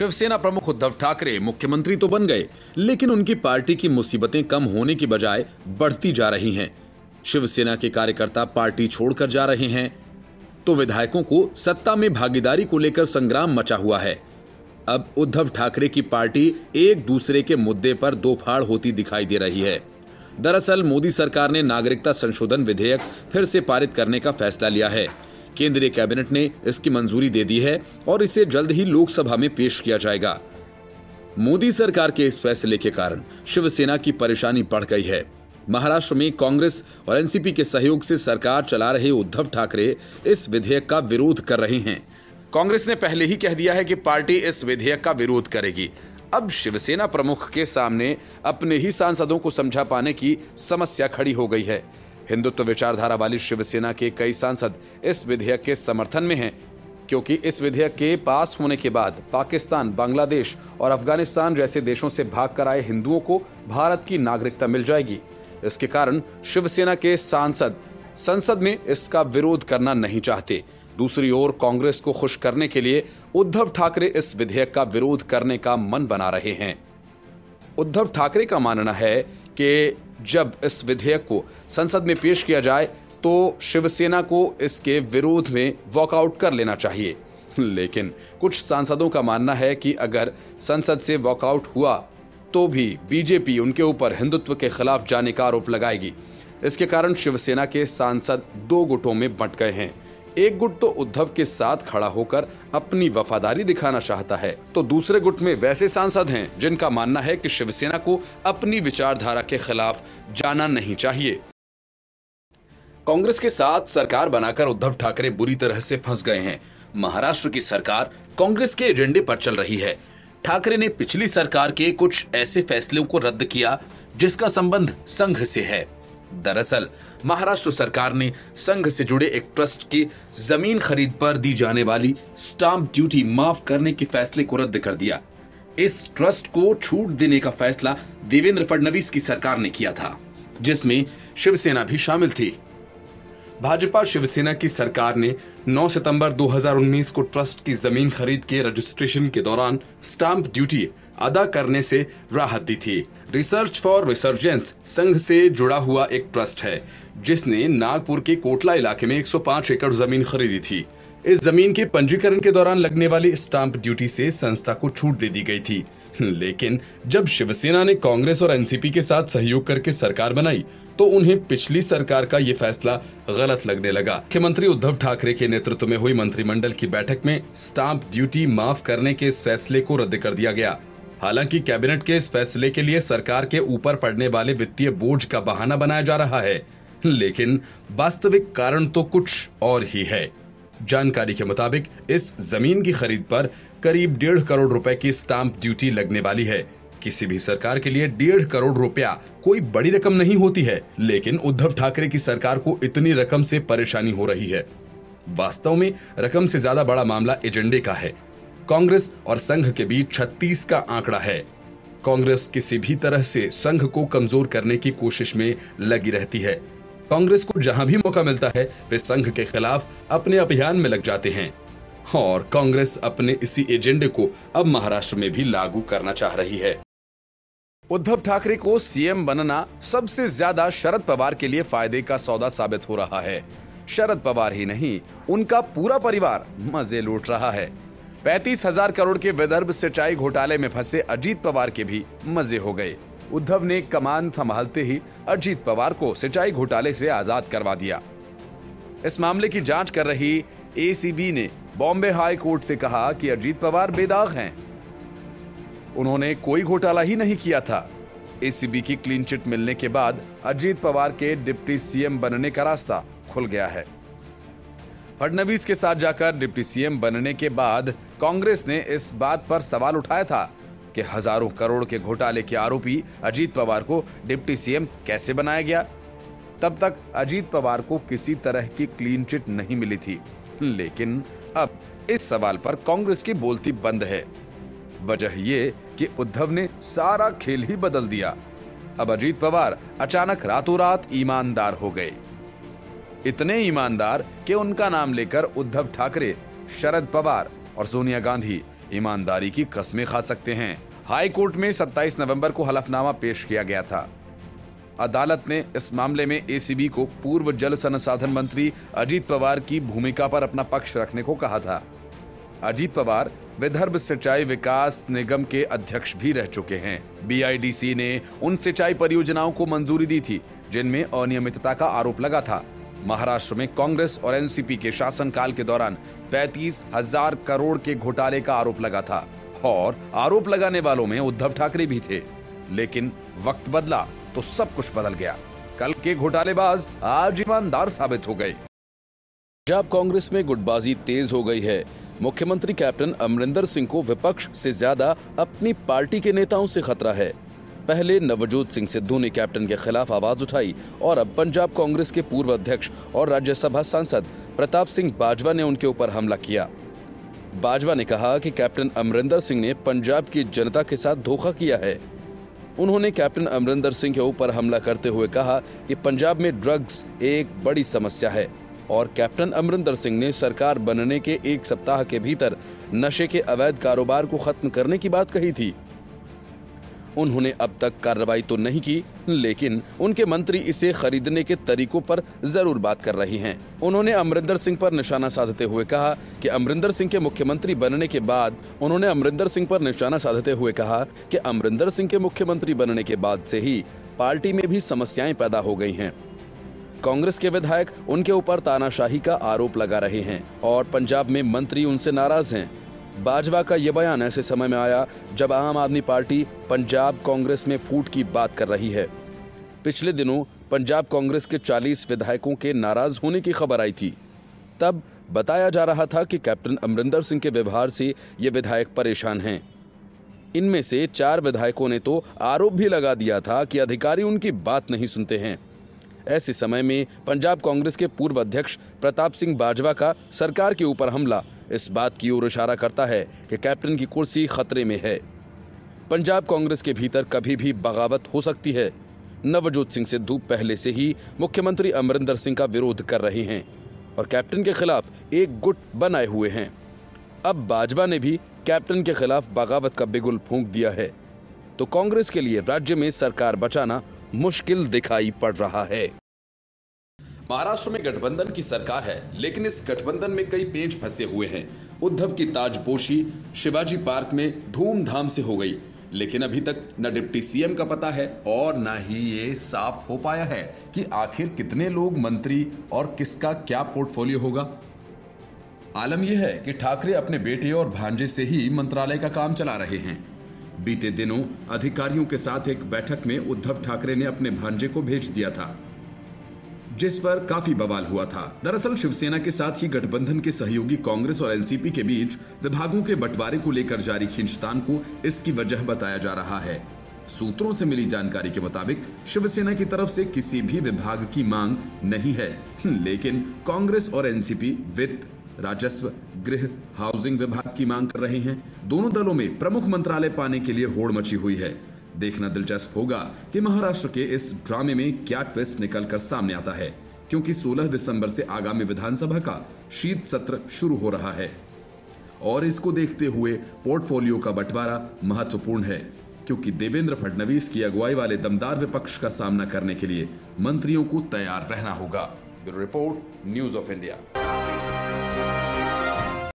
शिवसेना प्रमुख उद्धव ठाकरे मुख्यमंत्री तो बन गए, लेकिन उनकी पार्टी की मुसीबतें कम होने की बजाय बढ़ती जा रही हैं। शिवसेना के कार्यकर्ता पार्टी छोड़कर जा रहे हैं तो विधायकों को सत्ता में भागीदारी को लेकर संग्राम मचा हुआ है। अब उद्धव ठाकरे की पार्टी एक दूसरे के मुद्दे पर दो फाड़ होती दिखाई दे रही है। दरअसल, मोदी सरकार ने नागरिकता संशोधन विधेयक फिर से पारित करने का फैसला लिया है। केंद्रीय कैबिनेट ने इसकी मंजूरी दे दी है और इसे जल्द ही लोकसभा में पेश किया जाएगा। मोदी सरकार के इस फैसले के कारण शिवसेना की परेशानी बढ़ गई है। महाराष्ट्र में कांग्रेस और एनसीपी के सहयोग से सरकार चला रहे उद्धव ठाकरे इस विधेयक का विरोध कर रहे हैं। कांग्रेस ने पहले ही कह दिया है कि पार्टी इस विधेयक का विरोध करेगी। अब शिवसेना प्रमुख के सामने अपने ही सांसदों को समझा पाने की समस्या खड़ी हो गई है। हिंदुत्व विचारधारा वाली शिवसेना के कई सांसद इस विधेयक के समर्थन में हैं, क्योंकि इस विधेयक के पास होने के बाद पाकिस्तान, बांग्लादेश और अफ़गानिस्तान जैसे देशों से भाग कर आए हिंदुओं को भारत की नागरिकता मिल जाएगी। इसके कारण शिवसेना के सांसद संसद में इसका विरोध करना नहीं चाहते। दूसरी ओर कांग्रेस को खुश करने के लिए उद्धव ठाकरे इस विधेयक का विरोध करने का मन बना रहे हैं। उद्धव ठाकरे का मानना है कि जब इस विधेयक को संसद में पेश किया जाए तो शिवसेना को इसके विरोध में वॉकआउट कर लेना चाहिए। लेकिन कुछ सांसदों का मानना है कि अगर संसद से वॉकआउट हुआ तो भी बीजेपी उनके ऊपर हिंदुत्व के खिलाफ जाने का आरोप लगाएगी। इसके कारण शिवसेना के सांसद दो गुटों में बंट गए हैं। एक गुट तो उद्धव के साथ खड़ा होकर अपनी वफादारी दिखाना चाहता है। तो दूसरे गुट में वैसे सांसद हैं, जिनका मानना है कि शिवसेना को अपनी विचारधारा के खिलाफ जाना नहीं चाहिए। कांग्रेस के साथ सरकार बनाकर उद्धव ठाकरे बुरी तरह से फंस गए हैं। महाराष्ट्र की सरकार कांग्रेस के एजेंडे पर चल रही है। ठाकरे ने पिछली सरकार के कुछ ऐसे फैसलों को रद्द किया, जिसका संबंध संघ से है। दरअसल, महाराष्ट्र सरकार ने संघ से जुड़े एक ट्रस्ट की ज़मीन खरीद पर दी जाने वाली स्टाम्प ड्यूटी माफ़ करने के फैसले को रद्द कर दिया। इस ट्रस्ट को छूट देने का फैसला देवेंद्र फडणवीस की सरकार ने किया था, जिसमें शिवसेना भी शामिल थी। भाजपा शिवसेना की सरकार ने 9 सितंबर 2019 को ट्रस्ट की ज़मीन खरीद के रजिस्ट्रेशन के दौरान स्टाम्प ड्यूटी अदा करने से राहत दी थी। रिसर्च फॉर रिसर्जेंस संघ से जुड़ा हुआ एक ट्रस्ट है, जिसने नागपुर के कोटला इलाके में 105 एकड़ ज़मीन खरीदी थी। इस ज़मीन के पंजीकरण के दौरान लगने वाली स्टाम्प ड्यूटी से संस्था को छूट दे दी गई थी। लेकिन जब शिवसेना ने कांग्रेस और एनसीपी के साथ सहयोग करके सरकार बनाई तो उन्हें पिछली सरकार का ये फैसला गलत लगने लगा। मुख्यमंत्री उद्धव ठाकरे के नेतृत्व में हुई मंत्रिमंडल की बैठक में स्टाम्प ड्यूटी माफ़ करने के इस फैसले को रद्द कर दिया गया। हालाँकि कैबिनेट के इस फैसले के लिए सरकार के ऊपर पड़ने वाले वित्तीय बोझ का बहाना बनाया जा रहा है। लेकिन वास्तविक कारण तो कुछ और ही है। जानकारी के मुताबिक इस ज़मीन की खरीद पर करीब डेढ़ करोड़ रुपए की स्टाम्प ड्यूटी लगने वाली है। किसी भी सरकार के लिए डेढ़ करोड़ रुपया कोई बड़ी रकम नहीं होती है, लेकिन उद्धव ठाकरे की सरकार को इतनी रकम से परेशानी हो रही है। वास्तव में रकम से ज़्यादा बड़ा मामला एजेंडे का है। कांग्रेस और संघ के बीच 36 का आंकड़ा है। कांग्रेस किसी भी तरह से संघ को कमज़ोर करने की कोशिश में लगी रहती है। कांग्रेस को जहाँ भी मौका मिलता है, वे संघ के खिलाफ अपने अभियान में लग जाते हैं। और कांग्रेस अपने इसी एजेंडे को अब महाराष्ट्र में भी लागू करना चाह रही है। उद्धव ठाकरे को सीएम बनना सबसे ज़्यादा शरद पवार के लिए फ़ायदे का सौदा साबित हो रहा है। शरद पवार ही नहीं, उनका पूरा परिवार मज़े लूट रहा है। पैंतीस हज़ार करोड़ के विदर्भ सिंचाई घोटाले में फंसे अजीत पवार के भी मज़े हो गए। उद्धव ने कमान संभालते ही अजीत पवार को सिंचाई घोटाले से आज़ाद करवा दिया। इस मामले की जाँच कर रही एसीबी ने बॉम्बे हाई कोर्ट से कहा कि अजीत पवार बेदाग हैं। उन्होंने कोई घोटाला ही नहीं किया था। एसीबी की क्लीन चिट मिलने के बाद अजीत पवार के डिप्टी सीएम बनने का रास्ता खुल गया है। फडणवीस के साथ जाकर डिप्टी सीएम बनने के बाद कांग्रेस ने इस बात पर सवाल उठाया था कि हज़ारों करोड़ के घोटाले के आरोपी अजीत पवार को डिप्टी सीएम कैसे बनाया गया। तब तक अजीत पवार को किसी तरह की क्लीन चिट नहीं मिली थी। लेकिन अब इस सवाल पर कांग्रेस की बोलती बंद है। वजह ये कि उद्धव ने सारा खेल ही बदल दिया। अब अजीत पवार अचानक रातों रात ईमानदार हो गए। इतने ईमानदार कि उनका नाम लेकर उद्धव ठाकरे, शरद पवार और सोनिया गांधी ईमानदारी की कस्में खा सकते हैं। हाई कोर्ट में 27 नवंबर को हलफनामा पेश किया गया था। अदालत ने इस मामले में एसीबी को पूर्व जल संसाधन मंत्री अजीत पवार की भूमिका पर अपना पक्ष रखने को कहा था। अजीत पवार विदर्भ सिंचाई विकास निगम के अध्यक्ष भी रह चुके हैं। बीआईडीसी ने उन सिंचाई परियोजनाओं को मंजूरी दी थी, जिनमें अनियमितता का आरोप लगा था। महाराष्ट्र में कांग्रेस और एनसीपी के शासनकाल के दौरान पैंतीस हज़ार करोड़ के घोटाले का आरोप लगा था। और आरोप लगाने वालों में उद्धव ठाकरे भी थे। लेकिन वक्त बदला तो सब कुछ बदल गया। कल के घोटालेबाज आज ईमानदार साबित हो गए। पंजाब कांग्रेस में गुटबाजी तेज हो गई है। मुख्यमंत्री कैप्टन अमरिंदर सिंह को विपक्ष से ज़्यादा अपनी पार्टी के नेताओं से खतरा है। पहले नवजोत सिंह सिद्धू ने कैप्टन के खिलाफ आवाज़ उठाई और अब पंजाब कांग्रेस के पूर्व अध्यक्ष और राज्यसभा सांसद प्रताप सिंह बाजवा ने उनके ऊपर हमला किया। बाजवा ने कहा कि कैप्टन अमरिंदर सिंह ने पंजाब की जनता के साथ धोखा किया है। उन्होंने कैप्टन अमरिंदर सिंह के ऊपर हमला करते हुए कहा कि पंजाब में ड्रग्स एक बड़ी समस्या है और कैप्टन अमरिंदर सिंह ने सरकार बनने के एक सप्ताह के भीतर नशे के अवैध कारोबार को खत्म करने की बात कही थी। उन्होंने अब तक कार्रवाई तो नहीं की, लेकिन उनके मंत्री इसे खरीदने के तरीकों पर ज़रूर बात कर रही हैं। उन्होंने अमरिंदर सिंह पर निशाना साधते हुए कहा कि अमरिंदर सिंह के मुख्यमंत्री बनने के बाद, उन्होंने अमरिंदर सिंह पर निशाना साधते हुए कहा कि अमरिंदर सिंह के मुख्यमंत्री बनने के बाद से ही पार्टी में भी समस्याएँ पैदा हो गई हैं। कांग्रेस के विधायक उनके ऊपर तानाशाही का आरोप लगा रहे हैं और पंजाब में मंत्री उनसे नाराज़ हैं। बाजवा का यह बयान ऐसे समय में आया जब आम आदमी पार्टी पंजाब कांग्रेस में फूट की बात कर रही है। पिछले दिनों पंजाब कांग्रेस के 40 विधायकों के नाराज़ होने की खबर आई थी। तब बताया जा रहा था कि कैप्टन अमरिंदर सिंह के व्यवहार से ये विधायक परेशान हैं। इनमें से चार विधायकों ने तो आरोप भी लगा दिया था कि अधिकारी उनकी बात नहीं सुनते हैं। ऐसे समय में पंजाब कांग्रेस के पूर्व अध्यक्ष प्रताप सिंह बाजवा का सरकार के ऊपर हमला इस बात की ओर इशारा करता है कि कैप्टन की कुर्सी खतरे में है। पंजाब कांग्रेस के भीतर कभी भी बगावत हो सकती है। नवजोत सिंह सिद्धू पहले से ही मुख्यमंत्री अमरिंदर सिंह का विरोध कर रहे हैं और कैप्टन के खिलाफ एक गुट बनाए हुए हैं। अब बाजवा ने भी कैप्टन के खिलाफ बगावत का बिगुल फूंक दिया है। तो कांग्रेस के लिए राज्य में सरकार बचाना मुश्किल दिखाई पड़ रहा है। महाराष्ट्र में गठबंधन की सरकार है, लेकिन इस गठबंधन में कई पेंच फंसे हुए हैं। उद्धव की ताजपोशी शिवाजी पार्क में धूमधाम से हो गई, लेकिन अभी तक न डिप्टी सीएम का पता है और न ही ये साफ़ हो पाया है कि आखिर कितने लोग मंत्री और किसका क्या पोर्टफोलियो होगा। आलम यह है कि ठाकरे अपने बेटे और भांजे से ही मंत्रालय का काम चला रहे हैं। बीते दिनों अधिकारियों के साथ एक बैठक में उद्धव ठाकरे ने अपने भांजे को भेज दिया था। जिस पर काफ़ी बवाल हुआ था। दरअसल शिवसेना के साथ ही गठबंधन के सहयोगी कांग्रेस और एनसीपी के बीच विभागों के बंटवारे को लेकर जारी खींचतान को इसकी वजह बताया जा रहा है। सूत्रों से मिली जानकारी के मुताबिक, शिवसेना की तरफ़ से किसी भी विभाग की मांग नहीं है। लेकिन कांग्रेस और एनसीपी वित्त, राजस्व, गृह, हाउसिंग विभाग की मांग कर रहे हैं। दोनों दलों में प्रमुख मंत्रालय पाने के लिए होड़ मची हुई है। देखना दिलचस्प होगा कि महाराष्ट्र के इस ड्रामे में क्या ट्विस्ट निकल कर सामने आता है, क्योंकि 16 दिसंबर से आगामी विधानसभा का शीत सत्र शुरू हो रहा है। और इसको देखते हुए पोर्टफोलियो का बंटवारा महत्वपूर्ण है, क्योंकि देवेंद्र फडणवीस की अगुवाई वाले दमदार विपक्ष का सामना करने के लिए मंत्रियों को तैयार रहना होगा। Report, news of India.